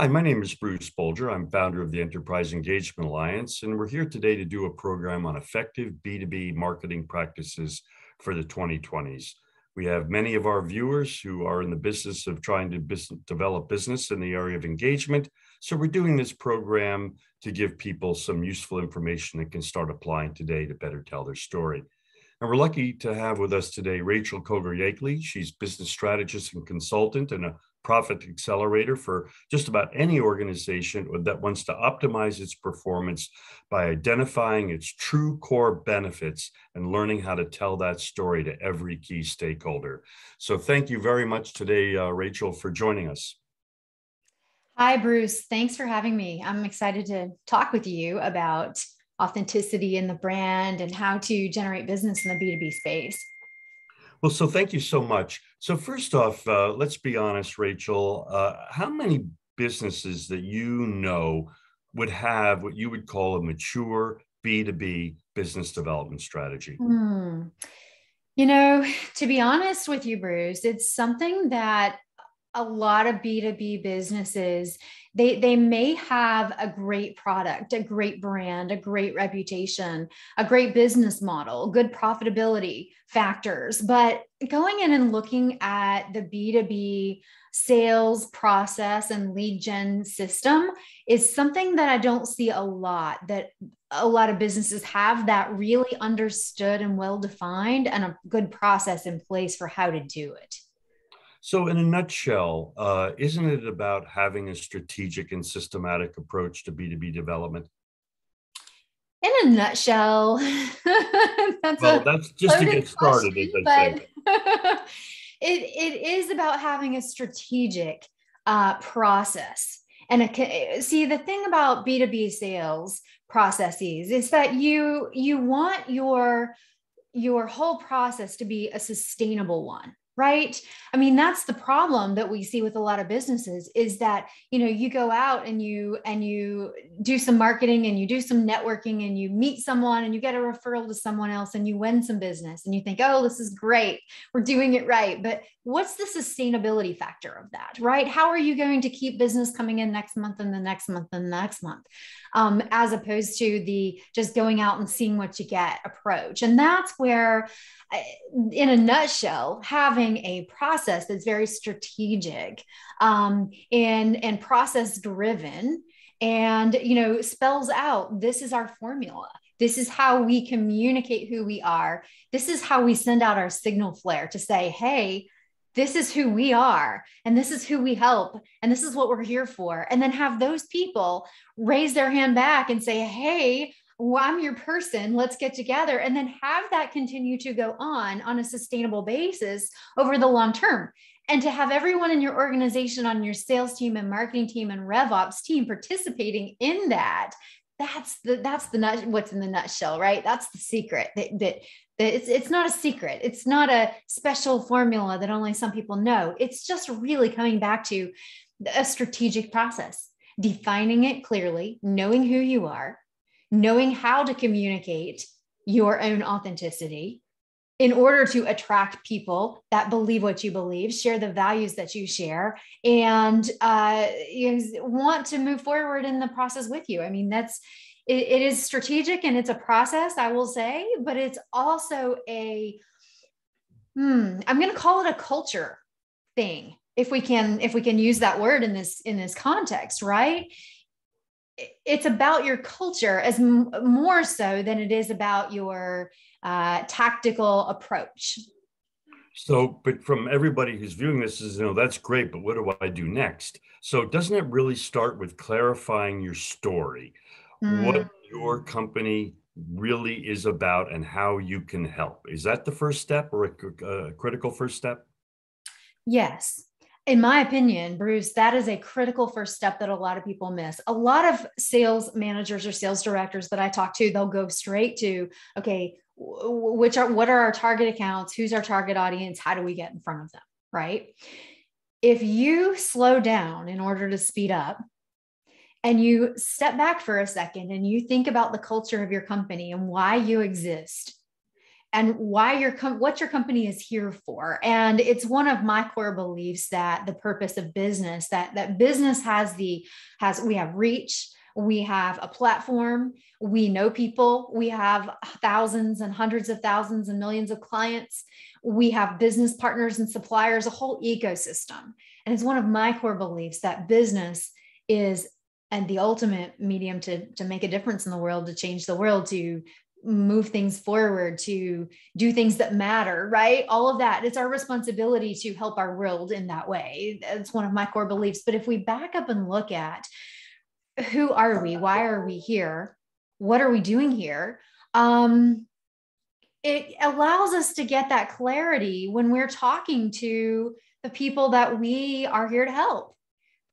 Hi, my name is Bruce Bolger. I'm founder of the Enterprise Engagement Alliance, and we're here today to do a program on effective B2B marketing practices for the 2020s. We have many of our viewers who are in the business of trying to develop business in the area of engagement. So we're doing this program to give people some useful information that can start applying today to better tell their story. And we're lucky to have with us today Rachel Cogar Yeakley. She's business strategist and consultant and a profit accelerator for just about any organization that wants to optimize its performance by identifying its true core benefits and learning how to tell that story to every key stakeholder. So thank you very much today, uh, Rachel, for joining us. Hi, Bruce. Thanks for having me. I'm excited to talk with you about authenticity in the brand and how to generate business in the B2B space. Well, so thank you so much. So first off, uh, let's be honest, Rachel. Uh, how many businesses that you know would have what you would call a mature B2B business development strategy? Hmm. You know, to be honest with you, Bruce, it's something that a lot of b2b businesses they they may have a great product a great brand a great reputation a great business model good profitability factors. But going in and looking at the b2b sales process and lead gen system is something that i don't see a lot that a lot of businesses have that really understood and well defined and a good process in place for how to do it so, in a nutshell, uh, isn't it about having a strategic and systematic approach to B2B development? In a nutshell, that's well, that's just to get started, question, but it, it is about having a strategic uh, process. And a, see, the thing about B2B sales processes is that you you want your your whole process to be a sustainable one right? I mean that's the problem that we see with a lot of businesses is that you know you go out and you and you do some marketing and you do some networking and you meet someone and you get a referral to someone else and you win some business and you think oh this is great. We're doing it right. But what's the sustainability factor of that right? How are you going to keep business coming in next month and the next month and the next month um, as opposed to the just going out and seeing what you get approach? And that's where in a nutshell, having a process that's very strategic um, and, and process driven. And you know spells out this is our formula. This is how we communicate who we are. This is how we send out our signal flare to say hey this is who we are and this is who we help and this is what we're here for. And then have those people raise their hand back and say hey well, I'm your person. Let's get together and then have that continue to go on on a sustainable basis over the long term. And to have everyone in your organization on your sales team and marketing team and RevOps team participating in that, that's the that's the nut what's in the nutshell, right? That's the secret that that, it's it's not a secret. It's not a special formula that only some people know. It's just really coming back to a strategic process, defining it clearly, knowing who you are, knowing how to communicate your own authenticity in order to attract people that believe what you believe, share the values that you share, and uh, you want to move forward in the process with you. I mean, that's it, it is strategic and it's a process, I will say, but it's also a hmm, I'm going to call it a culture thing if we can if we can use that word in this in this context right it's about your culture as m- more so than it is about your uh, tactical approach. So, but from everybody who's viewing this is, you know, that's great, but what do I do next? So, doesn't it really start with clarifying your story, mm. what your company really is about, and how you can help? Is that the first step or a, a critical first step? Yes in my opinion, Bruce, that is a critical first step that a lot of people miss. A lot of sales managers or sales directors that I talk to, they'll go straight to, okay, which are what are our target accounts? Who's our target audience? How do we get in front of them? Right. If you slow down in order to speed up and you step back for a second and you think about the culture of your company and why you exist and why your com- what your company is here for. And it's one of my core beliefs that the purpose of business that that business has the has we have reach we have a platform we know people we have thousands and hundreds of thousands and millions of clients we have business partners and suppliers a whole ecosystem. And it's one of my core beliefs that business is and the ultimate medium to to make a difference in the world to change the world to move things forward to do things that matter right? All of that. It's our responsibility to help our world in that way. It's one of my core beliefs. But if we back up and look at who are we why are we here what are we doing here um it allows us to get that clarity when we're talking to the people that we are here to help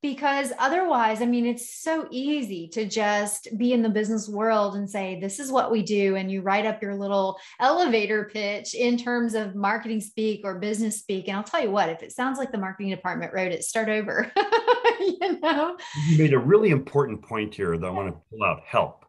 because otherwise i mean it's so easy to just be in the business world and say this is what we do and you write up your little elevator pitch in terms of marketing speak or business speak. And i'll tell you what if it sounds like the marketing department wrote it start over you know? You made a really important point here that i want to pull out. Help.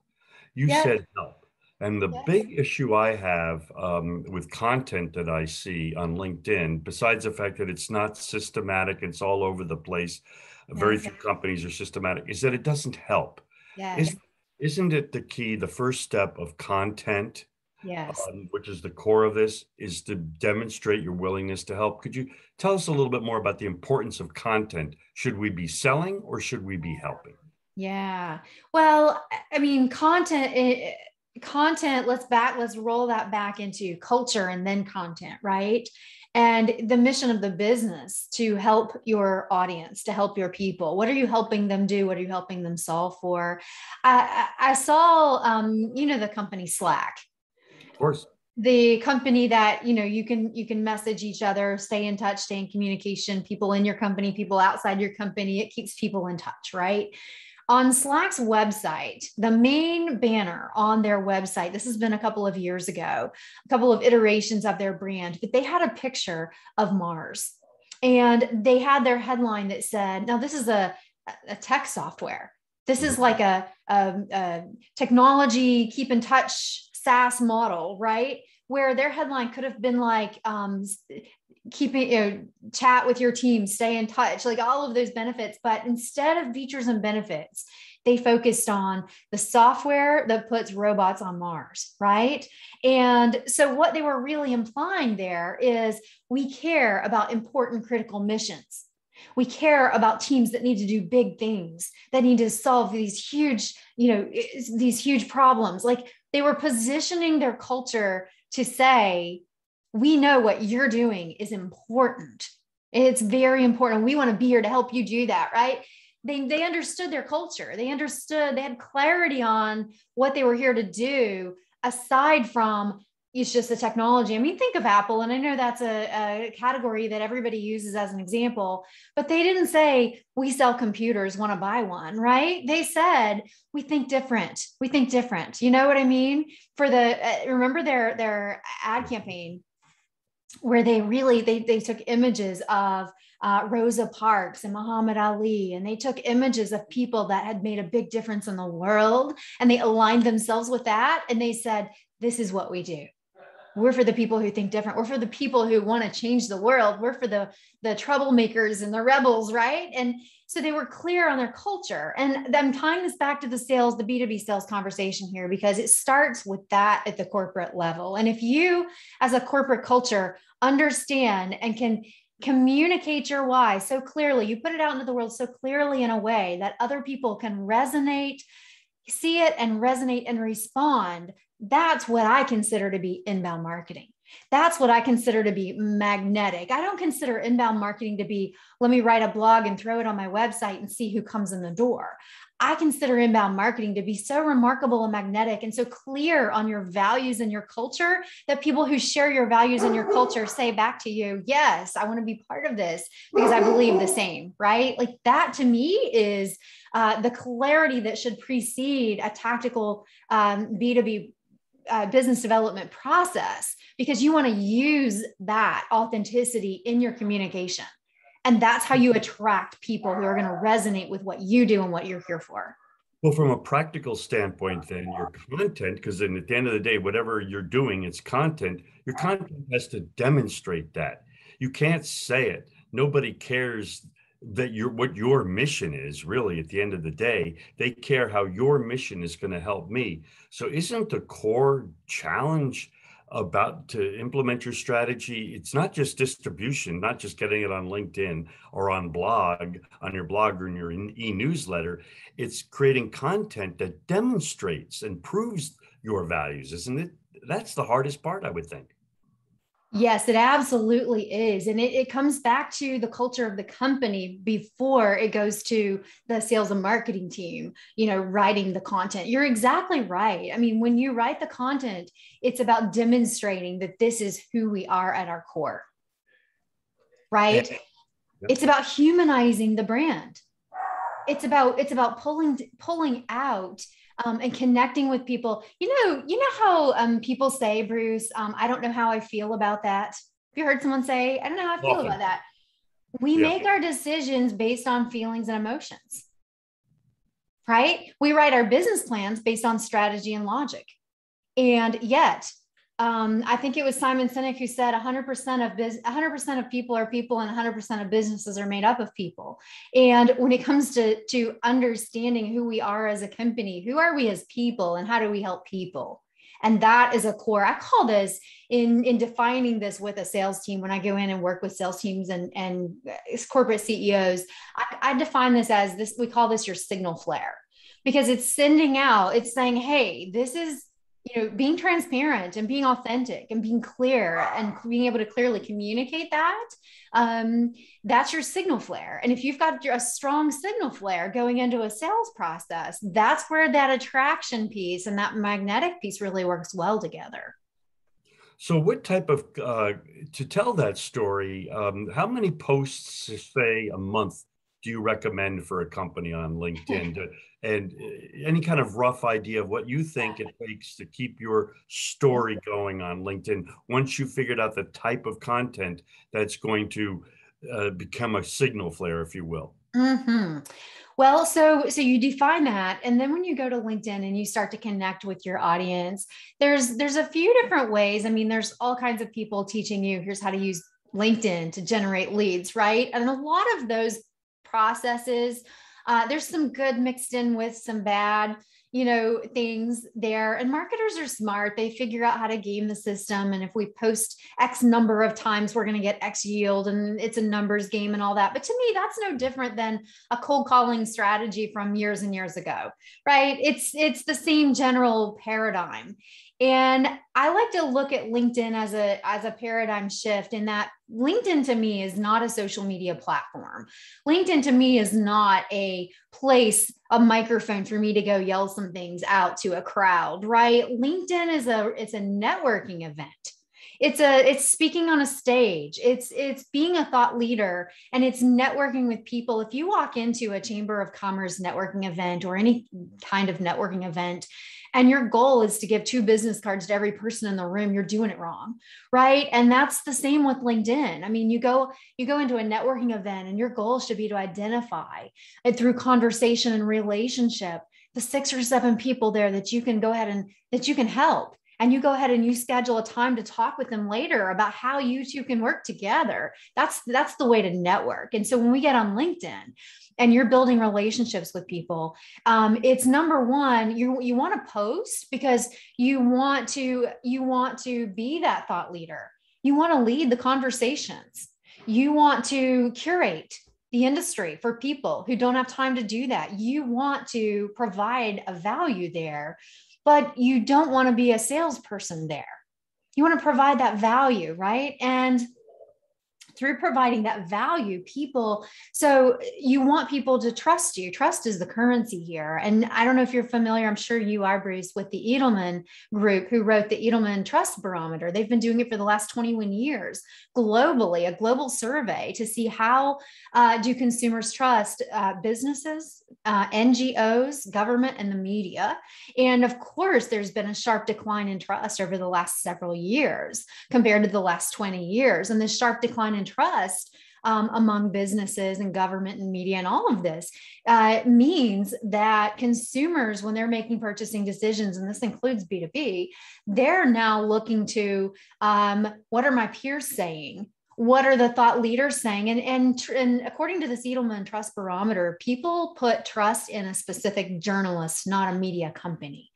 You yes. said help. And the yes. big issue I have um, with content that I see on LinkedIn, besides the fact that it's not systematic, it's all over the place, very few companies are systematic, is that it doesn't help. Yeah. Is, isn't it the key, the first step of content? Yes. Um, which is the core of this, is to demonstrate your willingness to help. Could you tell us a little bit more about the importance of content? Should we be selling or should we be helping? Yeah. Well, I mean, content. It, content let's back let's roll that back into culture and then content right and the mission of the business to help your audience to help your people. What are you helping them do? What are you helping them solve for? I, I saw um, you know the company slack. Of course. The company that you know you can you can message each other stay in touch stay in communication people in your company people outside your company. It keeps people in touch right on Slack's website, the main banner on their website, this has been a couple of years ago, a couple of iterations of their brand, but they had a picture of Mars. And they had their headline that said, now this is a, a tech software. This is like a, a, a technology, keep in touch SaaS model, right? Where their headline could have been like, um, keeping you know, chat with your team stay in touch like all of those benefits. But instead of features and benefits they focused on the software that puts robots on mars right? And so what they were really implying there is we care about important critical missions. We care about teams that need to do big things that need to solve these huge you know these huge problems. Like they were positioning their culture to say we know what you're doing is important. It's very important. We want to be here to help you do that, right? They, they understood their culture. They understood, they had clarity on what they were here to do aside from it's just the technology. I mean, think of Apple, and I know that's a, a, category that everybody uses as an example, but they didn't say, we sell computers, want to buy one, right? They said, we think different. We think different. You know what I mean? For the, uh, remember their, their ad campaign where they really they, they took images of uh, rosa parks and muhammad ali and they took images of people that had made a big difference in the world and they aligned themselves with that and they said this is what we do. We're for the people who think different. We're for the people who want to change the world. We're for the the troublemakers and the rebels right? And so they were clear on their culture and i'm tying this back to the sales the b2b sales conversation here because it starts with that at the corporate level and if you as a corporate culture understand and can communicate your why so clearly you put it out into the world so clearly in a way that other people can resonate see it and resonate and respond that's what I consider to be inbound marketing. That's what I consider to be magnetic. I don't consider inbound marketing to be, let me write a blog and throw it on my website and see who comes in the door. I consider inbound marketing to be so remarkable and magnetic and so clear on your values and your culture that people who share your values and your culture say back to you, Yes, I want to be part of this because I believe the same, right? Like that to me is uh, the clarity that should precede a tactical um, B2B uh, business development process because you want to use that authenticity in your communication. And that's how you attract people who are going to resonate with what you do and what you're here for. Well, from a practical standpoint, then your content, because then at the end of the day, whatever you're doing, it's content. Your content has to demonstrate that. You can't say it. Nobody cares that your what your mission is really at the end of the day they care how your mission is going to help me. So isn't the core challenge about to implement your strategy it's not just distribution not just getting it on linkedin or on blog on your blog or in your e-newsletter. It's creating content that demonstrates and proves your values isn't it? That's the hardest part i would think Yes, it absolutely is. And it, it, comes back to the culture of the company before it goes to the sales and marketing team, you know, writing the content. You're exactly right. I mean, when you write the content, it's about demonstrating that this is who we are at our core, right? Yeah. It's about humanizing the brand. It's about it's about pulling pulling out um, and connecting with people. You know, you know how um, people say, Bruce, um, I don't know how I feel about that. Have you heard someone say, I don't know how I feel Often. about that? We yeah. make our decisions based on feelings and emotions, right? We write our business plans based on strategy and logic. And yet, um, I think it was Simon Sinek who said 100% of business, 100% of people are people and 100% of businesses are made up of people. And when it comes to, to understanding who we are as a company, who are we as people and how do we help people? And that is a core. I call this in, in defining this with a sales team. When I go in and work with sales teams and, and corporate CEOs, I, I define this as this, we call this your signal flare because it's sending out, it's saying, hey, this is you know being transparent and being authentic and being clear and being able to clearly communicate that um, that's your signal flare. And if you've got a strong signal flare going into a sales process that's where that attraction piece and that magnetic piece really works well together. So what type of uh, to tell that story um, how many posts say a month do you recommend for a company on linkedin to, and uh, any kind of rough idea of what you think it takes to keep your story going on LinkedIn once you figured out the type of content that's going to uh, become a signal flare, if you will. Mm-hmm. Well, so so you define that, and then when you go to LinkedIn and you start to connect with your audience, there's there's a few different ways. I mean, there's all kinds of people teaching you here's how to use LinkedIn to generate leads, right? And a lot of those processes uh, there's some good mixed in with some bad you know things there. And marketers are smart. They figure out how to game the system. And if we post x number of times we're going to get x yield and it's a numbers game and all that. But to me that's no different than a cold calling strategy from years and years ago right? It's it's the same general paradigm. And I like to look at LinkedIn as a as a paradigm shift in that LinkedIn to me is not a social media platform. LinkedIn to me is not a place, a microphone for me to go yell some things out to a crowd, right? LinkedIn is a it's a networking event it's a it's speaking on a stage it's it's being a thought leader and it's networking with people if you walk into a chamber of commerce networking event or any kind of networking event and your goal is to give two business cards to every person in the room. You're doing it wrong right? And that's the same with linkedin. I mean you go you go into a networking event and your goal should be to identify it through conversation and relationship the six or seven people there that you can go ahead and that you can help. And you go ahead and you schedule a time to talk with them later about how you two can work together. That's that's the way to network. And so when we get on linkedin and you're building relationships with people um, it's number one you you want to post because you want to you want to be that thought leader. You want to lead the conversations. You want to curate the industry for people who don't have time to do that. You want to provide a value there but you don't want to be a salesperson there. You want to provide that value right? And through providing that value, people, so you want people to trust you. Trust is the currency here. And I don't know if you're familiar, I'm sure you are, Bruce, with the Edelman group who wrote the Edelman Trust Barometer. They've been doing it for the last 21 years globally, a global survey to see how uh, do consumers trust uh, businesses, uh, NGOs, government, and the media. And of course, there's been a sharp decline in trust over the last several years compared to the last 20 years. And this sharp decline in trust um, among businesses and government and media and all of this uh, means that consumers, when they're making purchasing decisions, and this includes B2B, they're now looking to um, what are my peers saying? What are the thought leaders saying? And, and, and according to the Edelman Trust Barometer, people put trust in a specific journalist, not a media company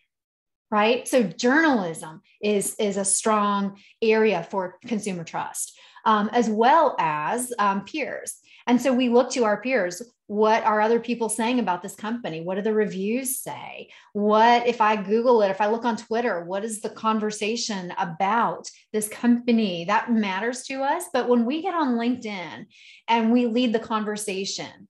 right so journalism is is a strong area for consumer trust um, as well as um, peers. And so we look to our peers. What are other people saying about this company? What do the reviews say? What if i google it if i look on twitter what is the conversation about this company? That matters to us. But when we get on linkedin and we lead the conversation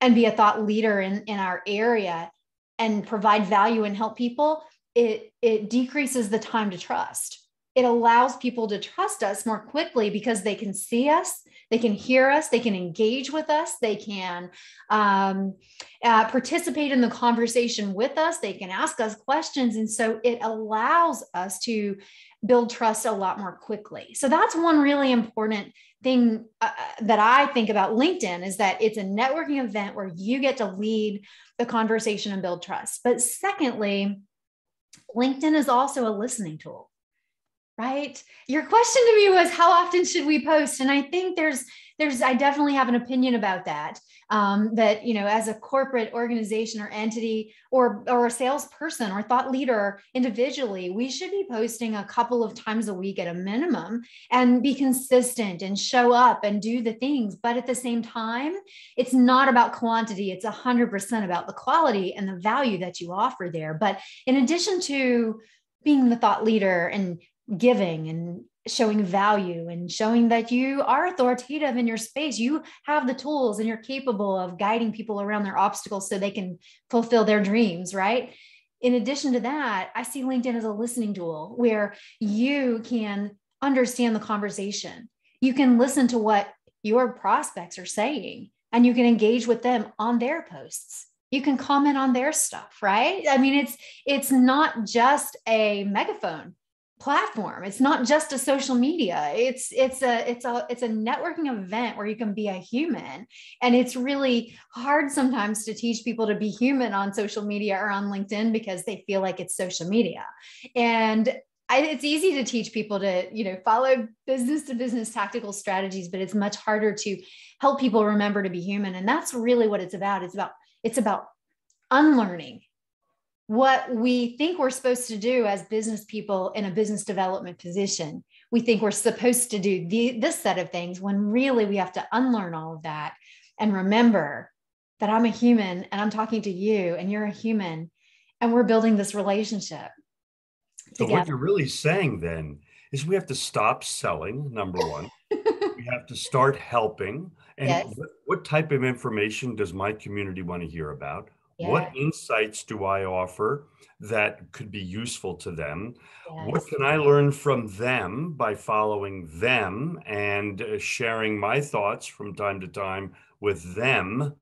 and be a thought leader in, in our area and provide value and help people it it decreases the time to trust it allows people to trust us more quickly because they can see us they can hear us they can engage with us they can um, uh, participate in the conversation with us they can ask us questions. And so it allows us to build trust a lot more quickly. So that's one really important thing uh, that i think about linkedin is that it's a networking event where you get to lead the conversation and build trust. But secondly LinkedIn is also a listening tool, right? Your question to me was how often should we post? And I think there's there's I definitely have an opinion about that. Um, that you know, as a corporate organization or entity, or or a salesperson or thought leader individually, we should be posting a couple of times a week at a minimum, and be consistent and show up and do the things. But at the same time, it's not about quantity; it's a hundred percent about the quality and the value that you offer there. But in addition to being the thought leader and giving and showing value and showing that you are authoritative in your space. You have the tools and you're capable of guiding people around their obstacles so they can fulfill their dreams, right? In addition to that, I see LinkedIn as a listening tool where you can understand the conversation. You can listen to what your prospects are saying and you can engage with them on their posts you can comment on their stuff right i mean it's it's not just a megaphone platform. It's not just a social media. It's it's a it's a it's a networking event where you can be a human. And it's really hard sometimes to teach people to be human on social media or on linkedin because they feel like it's social media. And I, it's easy to teach people to you know follow business to business tactical strategies but it's much harder to help people remember to be human. And that's really what it's about. It's about it's about unlearning what we think we're supposed to do as business people in a business development position. We think we're supposed to do the, this set of things when really we have to unlearn all of that and remember that I'm a human and I'm talking to you and you're a human and we're building this relationship. So, together. what you're really saying then is we have to stop selling, number one. we have to start helping. And yes. what, what type of information does my community want to hear about? What insights do I offer that could be useful to them? Yes. What can I learn from them by following them and uh, sharing my thoughts from time to time with them?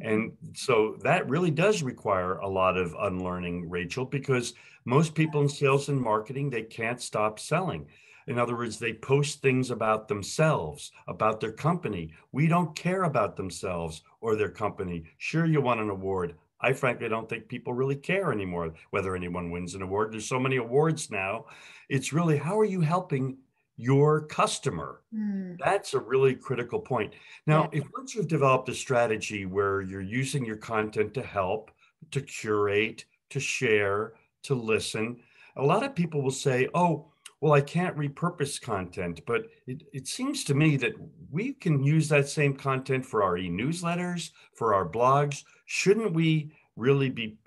And so that really does require a lot of unlearning, Rachel, because most people in sales and marketing, they can't stop selling. In other words, they post things about themselves, about their company. We don't care about themselves or their company. Sure, you want an award. I frankly don't think people really care anymore whether anyone wins an award. There's so many awards now. It's really how are you helping your customer? Mm. That's a really critical point. Now, yeah. if once you've developed a strategy where you're using your content to help, to curate, to share, to listen, a lot of people will say, oh, well, I can't repurpose content, but it, it seems to me that we can use that same content for our e newsletters, for our blogs. Shouldn't we really be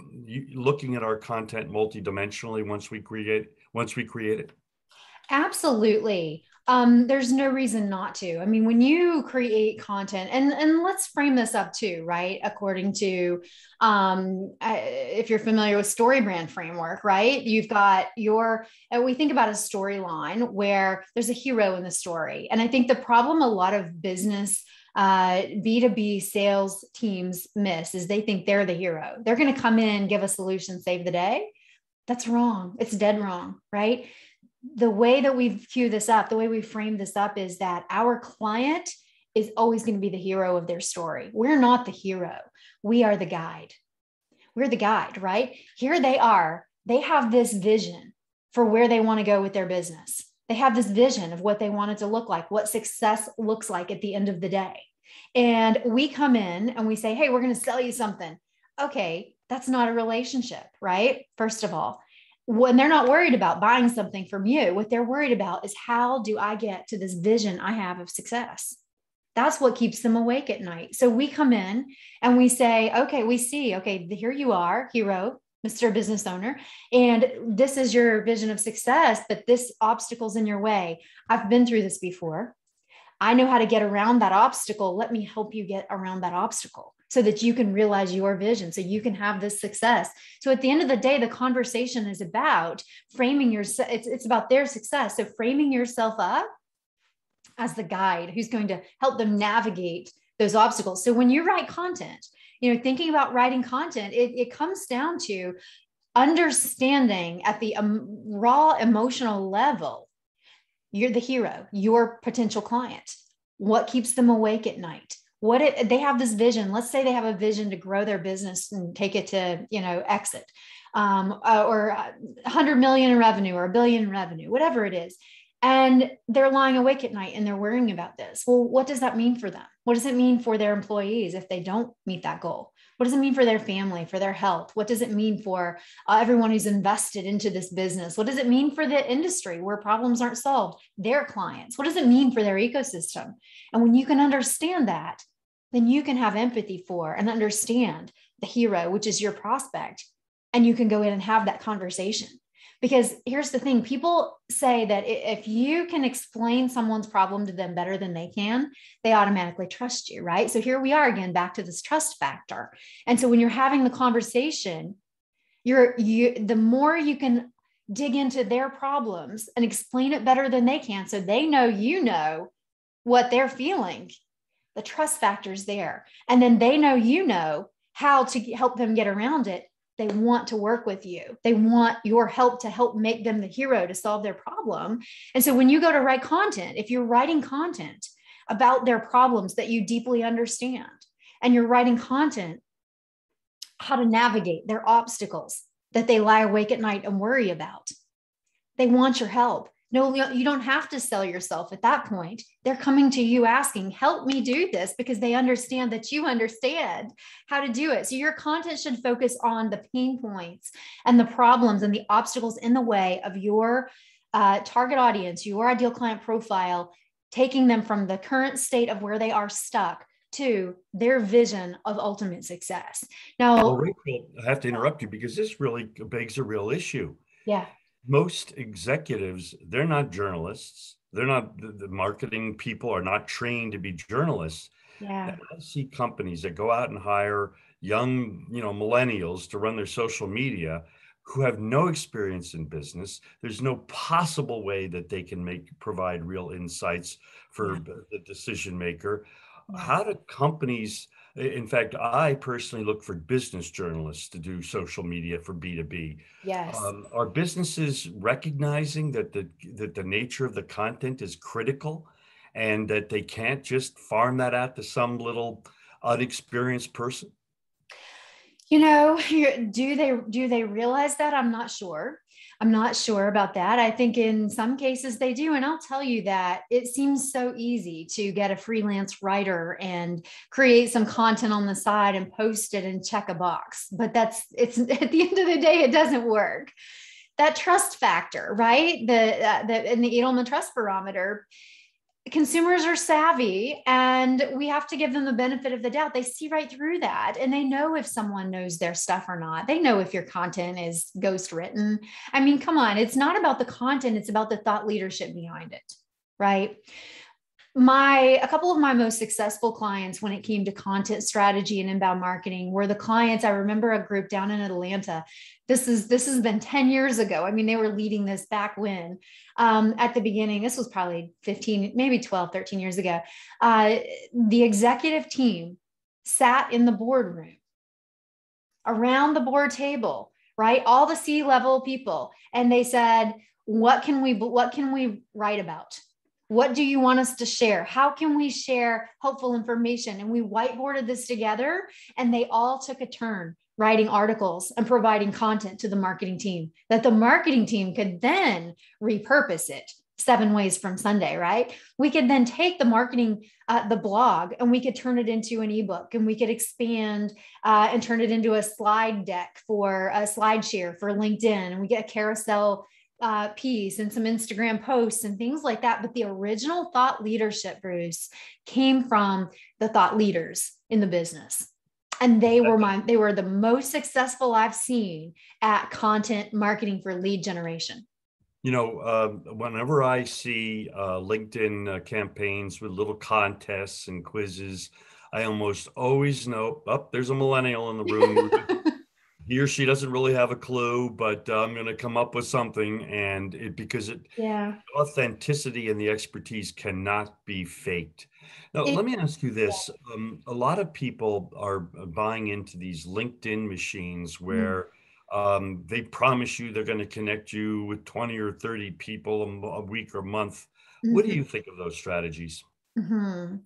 looking at our content multidimensionally once we create once we create it? Absolutely um, there's no reason not to. I mean, when you create content, and and let's frame this up too, right? According to, um, if you're familiar with story brand framework, right? You've got your. and we think about a storyline where there's a hero in the story, and I think the problem a lot of business uh, B2B sales teams miss is they think they're the hero. They're going to come in, give a solution, save the day. That's wrong. It's dead wrong, right? The way that we cue this up, the way we frame this up is that our client is always going to be the hero of their story. We're not the hero, we are the guide. We're the guide, right? Here they are. They have this vision for where they want to go with their business. They have this vision of what they want it to look like, what success looks like at the end of the day. And we come in and we say, hey, we're going to sell you something. Okay, that's not a relationship, right? First of all, when they're not worried about buying something from you, what they're worried about is how do I get to this vision I have of success? That's what keeps them awake at night. So we come in and we say, okay, we see, okay, here you are, hero, Mr. Business Owner, and this is your vision of success, but this obstacle's in your way. I've been through this before. I know how to get around that obstacle. Let me help you get around that obstacle so that you can realize your vision, so you can have this success. So at the end of the day, the conversation is about framing your, it's, it's about their success. So framing yourself up as the guide who's going to help them navigate those obstacles. So when you write content, you know, thinking about writing content, it, it comes down to understanding at the um, raw emotional level you're the hero, your potential client. What keeps them awake at night? What it, they have this vision. Let's say they have a vision to grow their business and take it to, you know, exit um, uh, or 100 million in revenue or a billion in revenue, whatever it is. And they're lying awake at night and they're worrying about this. Well, what does that mean for them? What does it mean for their employees if they don't meet that goal? What does it mean for their family, for their health? What does it mean for uh, everyone who's invested into this business? What does it mean for the industry where problems aren't solved, their clients? What does it mean for their ecosystem? And when you can understand that, then you can have empathy for and understand the hero, which is your prospect, and you can go in and have that conversation. Because here's the thing people say that if you can explain someone's problem to them better than they can, they automatically trust you, right? So here we are again back to this trust factor. And so when you're having the conversation, you're you the more you can dig into their problems and explain it better than they can so they know you know what they're feeling. The trust factor is there. And then they know you know how to help them get around it they want to work with you. They want your help to help make them the hero to solve their problem. And so when you go to write content, if you're writing content about their problems that you deeply understand, and you're writing content how to navigate their obstacles that they lie awake at night and worry about, they want your help. No, you don't have to sell yourself at that point. They're coming to you asking, help me do this because they understand that you understand how to do it. So your content should focus on the pain points and the problems and the obstacles in the way of your uh, target audience, your ideal client profile, taking them from the current state of where they are stuck to their vision of ultimate success. Now, well, Rachel, I have to interrupt you because this really begs a real issue. Yeah most executives, they're not journalists. They're not the, the marketing people are not trained to be journalists. Yeah. I see companies that go out and hire young, you know, millennials to run their social media who have no experience in business. There's no possible way that they can make provide real insights for yeah. the decision maker. How do companies in fact, I personally look for business journalists to do social media for B2B. Yes. Um, are businesses recognizing that the that the nature of the content is critical and that they can't just farm that out to some little unexperienced person? You know, do they do they realize that? I'm not sure. I'm not sure about that. I think in some cases they do. And I'll tell you that it seems so easy to get a freelance writer and create some content on the side and post it and check a box. But that's it's at the end of the day, it doesn't work. That trust factor, right? The, uh, the in the Edelman Trust Barometer, consumers are savvy and we have to give them the benefit of the doubt. They see right through that and they know if someone knows their stuff or not. They know if your content is ghost written. I mean, come on, it's not about the content, it's about the thought leadership behind it, right? My a couple of my most successful clients when it came to content strategy and inbound marketing were the clients i remember a group down in atlanta. This is this has been 10 years ago. I mean they were leading this back when um, at the beginning. This was probably 15 maybe 12 13 years ago. Uh, the executive team sat in the boardroom around the board table right? All the c level people. And they said what can we what can we write about what do you want us to share? How can we share helpful information? And we whiteboarded this together, and they all took a turn writing articles and providing content to the marketing team that the marketing team could then repurpose it seven ways from Sunday, right? We could then take the marketing, uh, the blog, and we could turn it into an ebook and we could expand uh, and turn it into a slide deck for a slide share for LinkedIn. And we get a carousel uh, piece and some Instagram posts and things like that. But the original thought leadership, Bruce, came from the thought leaders in the business. And they were my they were the most successful I've seen at content marketing for lead generation. You know, uh, whenever I see uh, LinkedIn uh, campaigns with little contests and quizzes, I almost always know, oh, there's a millennial in the room. he or she doesn't really have a clue, but uh, I'm going to come up with something. And it because it, yeah, authenticity and the expertise cannot be faked. Now, it, let me ask you this: yeah. um, a lot of people are buying into these LinkedIn machines where. Mm. Um, they promise you they're going to connect you with 20 or 30 people a, a week or month. Mm-hmm. What do mm-hmm. you think of those strategies? Mm-hmm.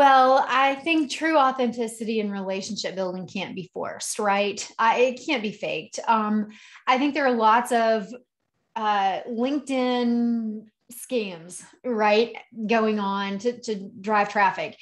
Well, I think true authenticity and relationship building can't be forced, right? I, it can't be faked. Um, I think there are lots of uh, LinkedIn scams, right, going on to, to drive traffic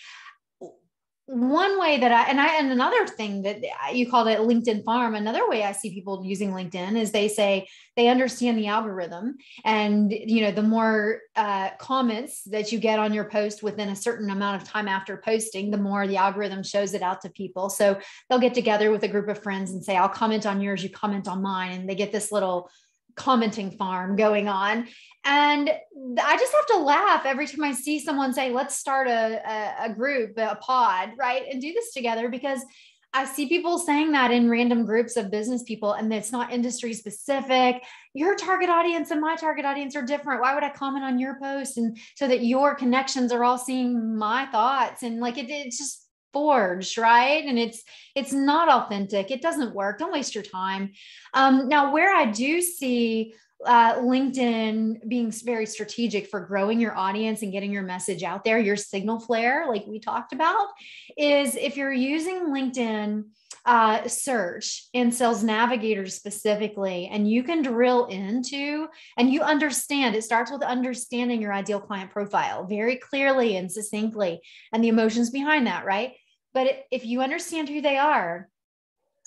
one way that I and I and another thing that you called it LinkedIn farm. Another way I see people using LinkedIn is they say they understand the algorithm, and you know the more uh, comments that you get on your post within a certain amount of time after posting, the more the algorithm shows it out to people. So they'll get together with a group of friends and say, "I'll comment on yours, you comment on mine," and they get this little commenting farm going on. And I just have to laugh every time I see someone say, let's start a, a, a, group, a pod, right? And do this together because I see people saying that in random groups of business people, and it's not industry specific. Your target audience and my target audience are different. Why would I comment on your post? And so that your connections are all seeing my thoughts. And like it, it's just forged right? And it's it's not authentic. It doesn't work. Don't waste your time. Um, now where i do see uh, linkedin being very strategic for growing your audience and getting your message out there your signal flare like we talked about is if you're using linkedin uh, search in sales navigators specifically and you can drill into and you understand it starts with understanding your ideal client profile very clearly and succinctly and the emotions behind that right? But if you understand who they are,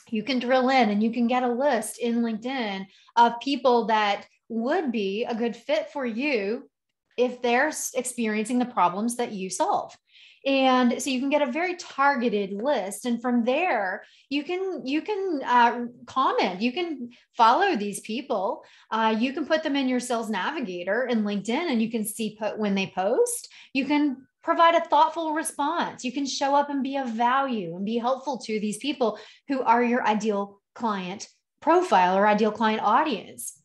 you can drill in and you can get a list in LinkedIn of people that would be a good fit for you if they're experiencing the problems that you solve and so you can get a very targeted list and from there you can you can uh, comment you can follow these people uh, you can put them in your sales navigator in linkedin and you can see put when they post you can provide a thoughtful response. You can show up and be of value and be helpful to these people who are your ideal client profile or ideal client audience.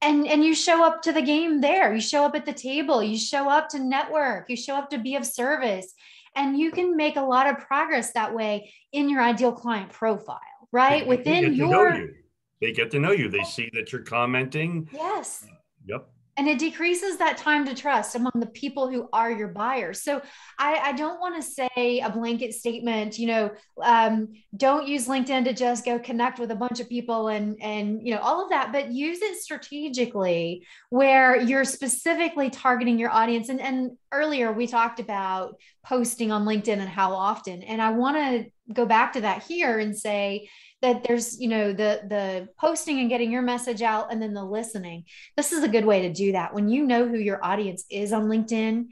And, and you show up to the game there. You show up at the table. You show up to network. You show up to be of service. And you can make a lot of progress that way in your ideal client profile, right? Within your. You. They get to know you. They see that you're commenting. Yes. Yep and it decreases that time to trust among the people who are your buyers. So i, I don't want to say a blanket statement you know um, don't use linkedin to just go connect with a bunch of people and and you know all of that but use it strategically where you're specifically targeting your audience. And and earlier we talked about posting on linkedin and how often. And i want to go back to that here and say that there's you know the the posting and getting your message out and then the listening this is a good way to do that when you know who your audience is on linkedin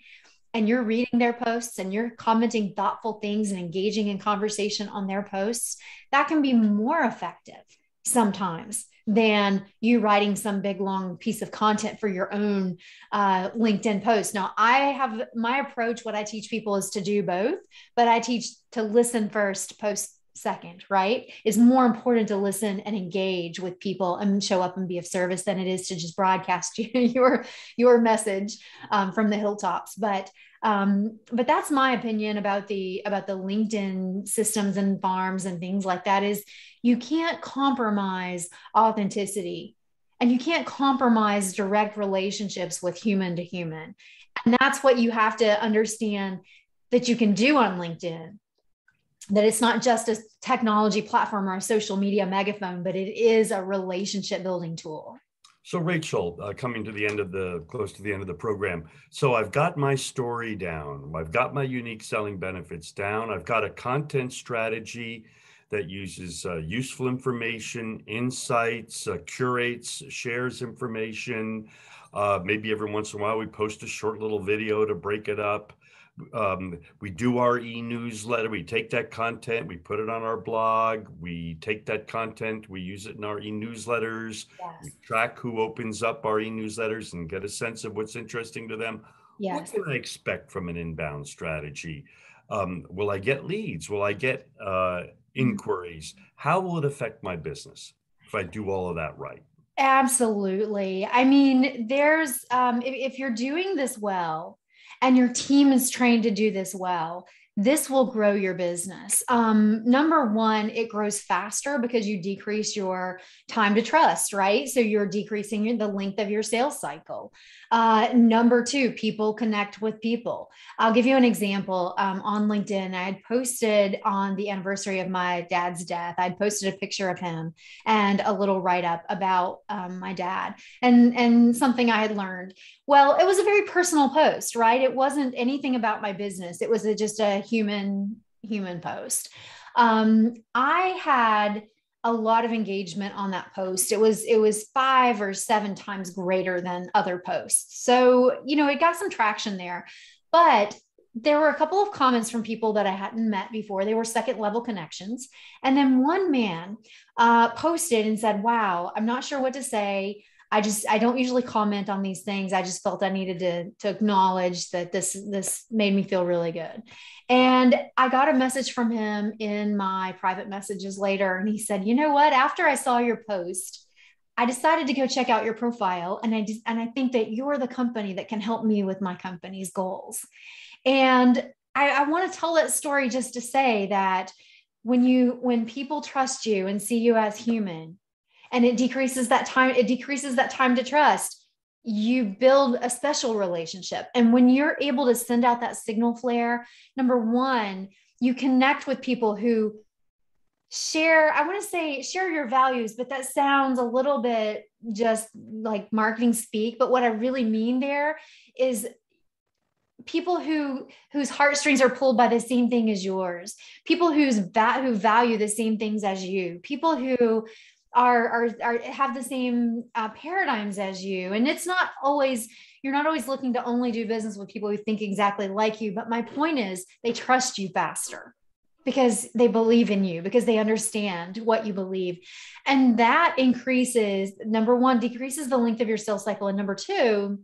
and you're reading their posts and you're commenting thoughtful things and engaging in conversation on their posts that can be more effective sometimes than you writing some big long piece of content for your own uh, LinkedIn post. Now, I have my approach, what I teach people is to do both, but I teach to listen first, post second, right? Is more important to listen and engage with people and show up and be of service than it is to just broadcast your your message um, from the hilltops. But um, but that's my opinion about the about the LinkedIn systems and farms and things like that. Is you can't compromise authenticity and you can't compromise direct relationships with human to human And that's what you have to understand that you can do on LinkedIn. That it's not just a technology platform or a social media megaphone, but it is a relationship building tool. So, Rachel, uh, coming to the end of the close to the end of the program. So, I've got my story down. I've got my unique selling benefits down. I've got a content strategy that uses uh, useful information, insights, uh, curates, shares information. Uh, maybe every once in a while we post a short little video to break it up um, we do our e-newsletter we take that content we put it on our blog we take that content we use it in our e-newsletters. Yes. we track who opens up our e-newsletters and get a sense of what's interesting to them. Yes. what can i expect from an inbound strategy? Um, will i get leads? Will i get uh, mm-hmm. inquiries? How will it affect my business if i do all of that right? Absolutely. I mean there's um, if, if you're doing this well and your team is trained to do this well, this will grow your business. Um, number one, it grows faster because you decrease your time to trust, right? So you're decreasing the length of your sales cycle. Uh, number two, people connect with people. I'll give you an example. Um, on LinkedIn, I had posted on the anniversary of my dad's death, I'd posted a picture of him and a little write up about um, my dad and, and something I had learned. Well, it was a very personal post, right? It wasn't anything about my business, it was a, just a human human post. Um, I had a lot of engagement on that post. It was it was five or seven times greater than other posts. So, you know, it got some traction there. But there were a couple of comments from people that I hadn't met before. They were second level connections. And then one man uh, posted and said, Wow, I'm not sure what to say. I just I don't usually comment on these things. I just felt I needed to to acknowledge that this this made me feel really good. And I got a message from him in my private messages later and he said, "You know what? After I saw your post, I decided to go check out your profile and I and I think that you're the company that can help me with my company's goals." And I, I want to tell that story just to say that when you when people trust you and see you as human and it decreases that time it decreases that time to trust. You build a special relationship. And when you're able to send out that signal flare number one you connect with people who share i want to say share your values but that sounds a little bit just like marketing speak but what i really mean there is people who whose heartstrings are pulled by the same thing as yours. People whose va- who value the same things as you. People who are are, are have the same uh, paradigms as you. And it's not always you're not always looking to only do business with people who think exactly like you. But my point is they trust you faster because they believe in you because they understand what you believe. And that increases number one decreases the length of your sales cycle. And number two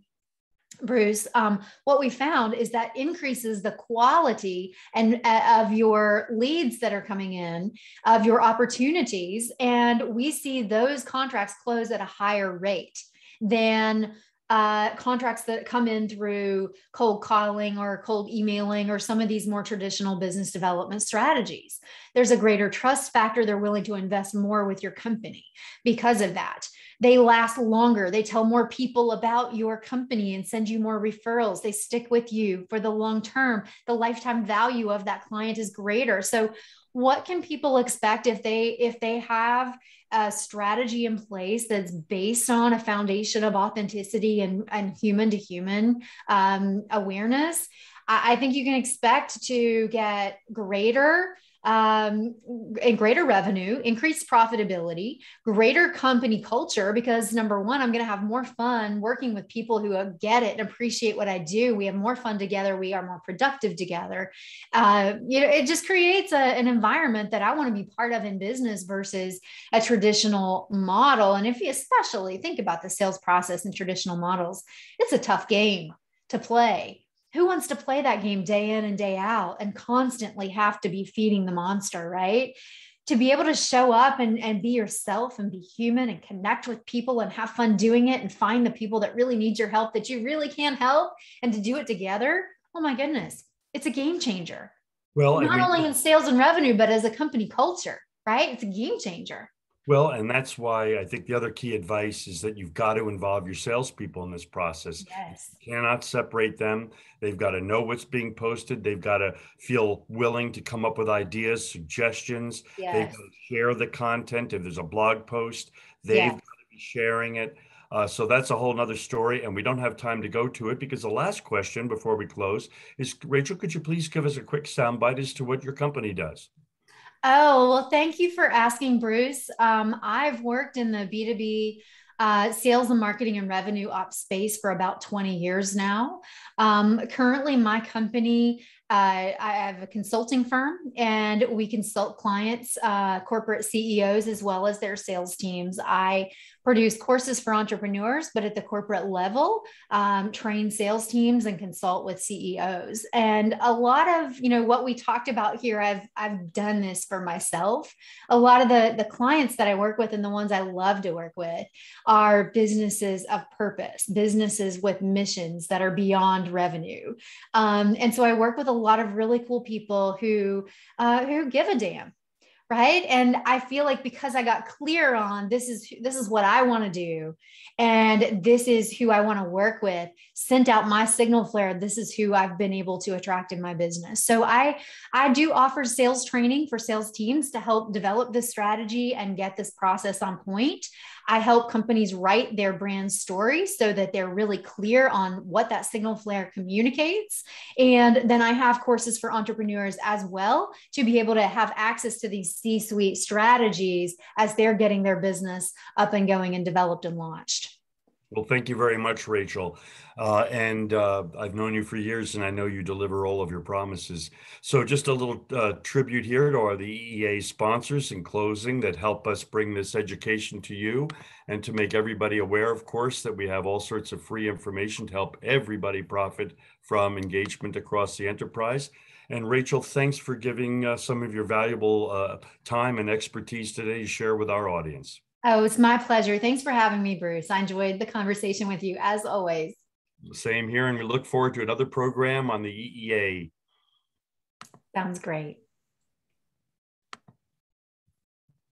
Bruce, um, what we found is that increases the quality and uh, of your leads that are coming in, of your opportunities, and we see those contracts close at a higher rate than uh, contracts that come in through cold calling or cold emailing or some of these more traditional business development strategies. There's a greater trust factor. They're willing to invest more with your company because of that they last longer. They tell more people about your company and send you more referrals. They stick with you for the long term. The lifetime value of that client is greater. So what can people expect if they if they have a strategy in place that's based on a foundation of authenticity and, and human to human um, awareness I, I think you can expect to get greater um, and greater revenue, increased profitability, greater company culture. Because number one, I'm going to have more fun working with people who get it and appreciate what I do. We have more fun together. We are more productive together. Uh, you know, it just creates a, an environment that I want to be part of in business versus a traditional model. And if you especially think about the sales process and traditional models, it's a tough game to play who wants to play that game day in and day out and constantly have to be feeding the monster, right? To be able to show up and, and be yourself and be human and connect with people and have fun doing it and find the people that really need your help that you really can help and to do it together. Oh my goodness, it's a game changer. Well, not I mean, only in sales and revenue, but as a company culture, right? It's a game changer. Well, and that's why I think the other key advice is that you've got to involve your salespeople in this process. Yes. You cannot separate them. They've got to know what's being posted. They've got to feel willing to come up with ideas, suggestions. Yes. They've got to share the content. If there's a blog post, they've Yes. got to be sharing it. Uh, so that's a whole nother story, and we don't have time to go to it because the last question before we close is Rachel, could you please give us a quick soundbite as to what your company does? Oh, well, thank you for asking, Bruce. Um, I've worked in the B2B uh, sales and marketing and revenue ops space for about 20 years now. Um, currently, my company, uh, I have a consulting firm and we consult clients, uh, corporate CEOs, as well as their sales teams. I produce courses for entrepreneurs, but at the corporate level, um, train sales teams and consult with CEOs. And a lot of you know what we talked about here, I've I've done this for myself. A lot of the the clients that I work with and the ones I love to work with are businesses of purpose, businesses with missions that are beyond revenue. Um, and so I work with a lot of really cool people who uh, who give a damn right? And i feel like because i got clear on this is this is what i want to do and this is who i want to work with sent out my signal flare this is who i've been able to attract in my business. So i i do offer sales training for sales teams to help develop this strategy and get this process on point. I help companies write their brand story so that they're really clear on what that signal flare communicates. And then I have courses for entrepreneurs as well to be able to have access to these C suite strategies as they're getting their business up and going and developed and launched. Well, thank you very much, Rachel. Uh, and uh, I've known you for years, and I know you deliver all of your promises. So, just a little uh, tribute here to our the EEA sponsors in closing that help us bring this education to you, and to make everybody aware, of course, that we have all sorts of free information to help everybody profit from engagement across the enterprise. And Rachel, thanks for giving uh, some of your valuable uh, time and expertise today to share with our audience. Oh, it's my pleasure. Thanks for having me, Bruce. I enjoyed the conversation with you as always. Same here, and we look forward to another program on the EEA. Sounds great.